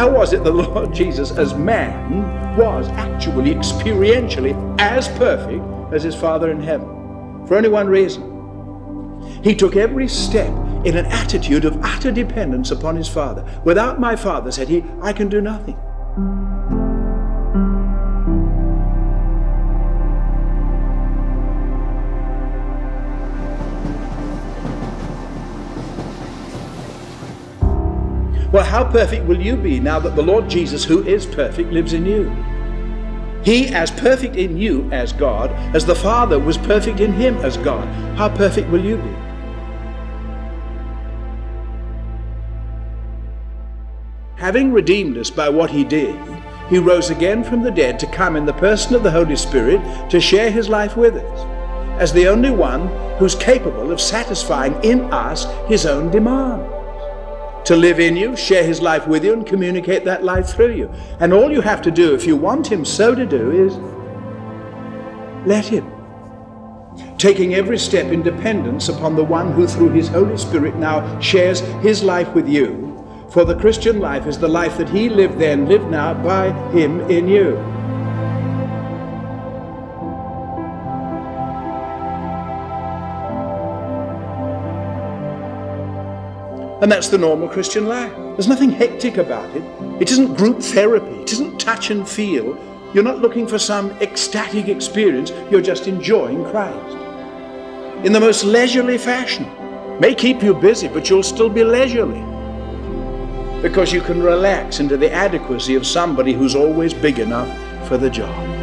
how was it the Lord Jesus, as man, was actually experientially as perfect as his Father in heaven? For only one reason. He took every step in an attitude of utter dependence upon his Father. Without my Father, said he, I can do nothing. Well, how perfect will you be now that the Lord Jesus, who is perfect, lives in you? He as perfect in you as God, as the Father was perfect in him as God. How perfect will you be? Having redeemed us by what he did, he rose again from the dead to come in the person of the Holy Spirit to share his life with us, as the only one who's capable of satisfying in us his own demands to live in you, share his life with you, and communicate that life through you. And all you have to do, if you want him so to do, is let him. Taking every step in dependence upon the one who, through his Holy Spirit, now shares his life with you. For the Christian life is the life that he lived then, lived now by him in you. And that's the normal Christian life. There's nothing hectic about it. It isn't group therapy. It isn't touch and feel. You're not looking for some ecstatic experience. You're just enjoying Christ in the most leisurely fashion. May keep you busy, but you'll still be leisurely because you can relax into the adequacy of somebody who's always big enough for the job.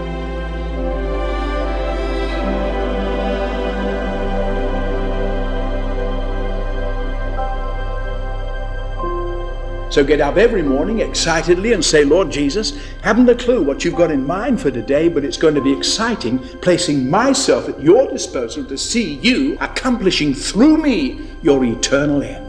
So get up every morning excitedly and say, Lord Jesus, haven't a clue what you've got in mind for today, but it's going to be exciting placing myself at your disposal to see you accomplishing through me your eternal end.